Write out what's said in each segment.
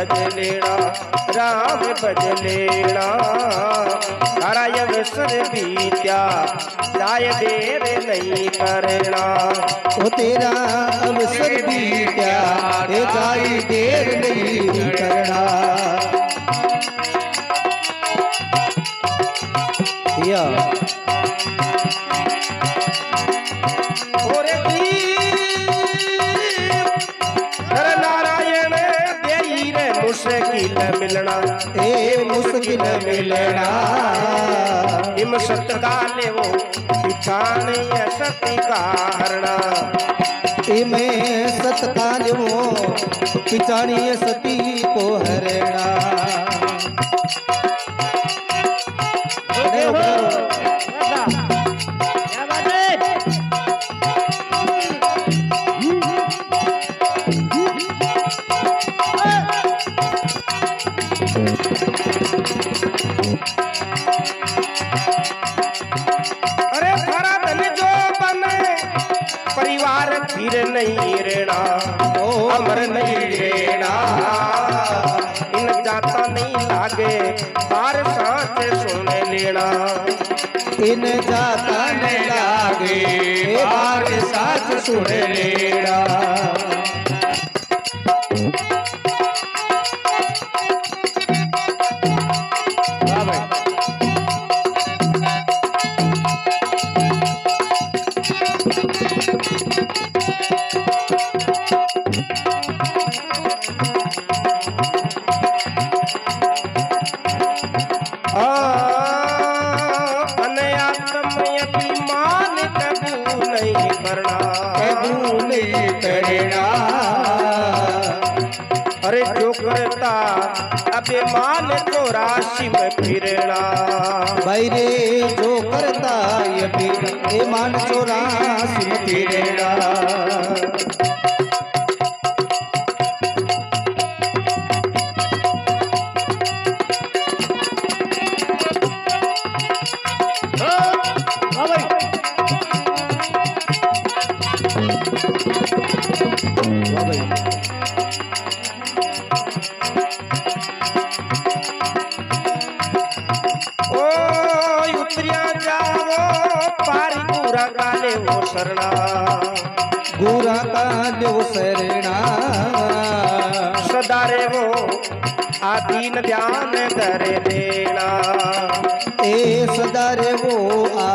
भज लेना राम भज लेना तारा अवसर बीत्या जाय देर नहीं करना ओ तेरा अवसर क्या ए जाई देर नहीं करना या। मुश्किल मिलना। हिम सतकाले वो पिछाण सती कारणा। इमें वो पिछाणी सती को हरणा। नहीं रेणा अमर नहीं रेना इन जाता नहीं लागे, बार सांच सुन लेना। इन जाता नहीं लागे, बार साथ सुन लेना। नहीं करना। अरे जो करता, अभिमान तो राशि में फिरना। बैरे जो करता, ये ए मान चोरा सिम फिरेगा वाह शरणा गुरा का देव शरणा सदारे वो आधीन ध्यान कर देना। ए सदारे वो आ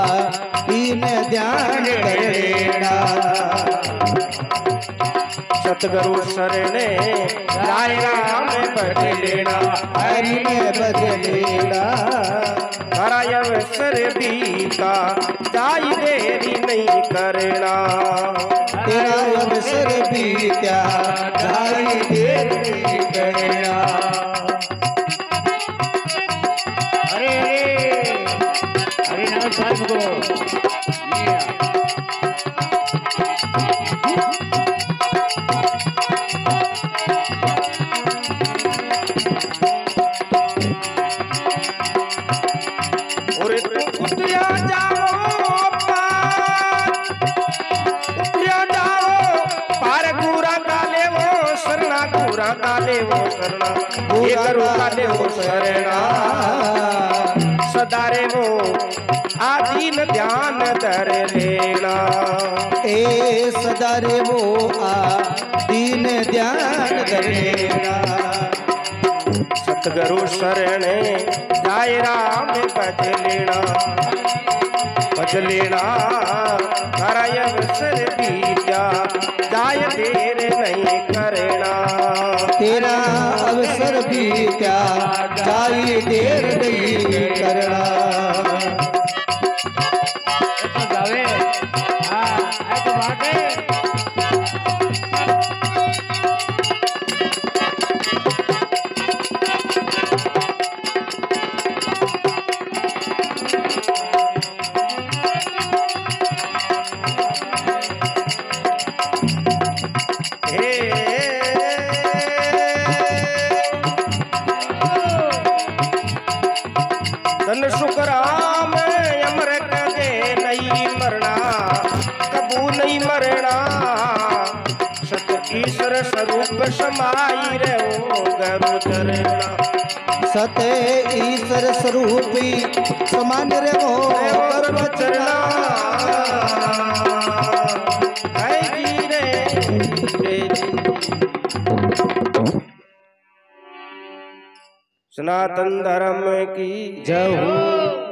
दीन ध्यान करेना सतगुरु शरणे राय राम पढ़ लेना हरि में बदलेना। हरा अवसर बीता जाई देरी नहीं करना। तेरा अवसर बीता जाई देरी नहीं करना। अरे अरे अरे नाम साहब को वो शरणा। ये करो काले वो शरणा। सदारे वो आधीन ध्यान धर लेना। ए सदारे वो आ दीन ध्यान करेना सतगुरु शरणे जाय राम भज लेना भज लेना कराय अवसर बीत्या। जाय देर नहीं तेरा अवसर भी क्या? जाई देर नहीं करना। तो जावे। हाँ तो धन सुख राम अमर कदे नहीं मरना कबू नहीं मरना। सत ईश्वर स्वरूप समाई रहो गरु चरणा सत ईश्वर स्वरूपी समान रे वो गरु चरणा सनातन धर्म की। जय हो।